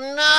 Oh no!